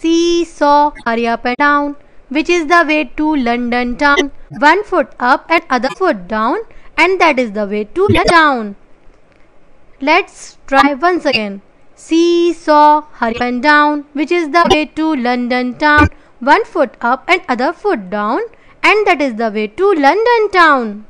See saw, hurry up and down, which is the way to London town. One foot up and other foot down, and that is the way to London town. Let's try once again. See saw, hurry up and down, which is the way to London town. One foot up and other foot down, and that is the way to London town.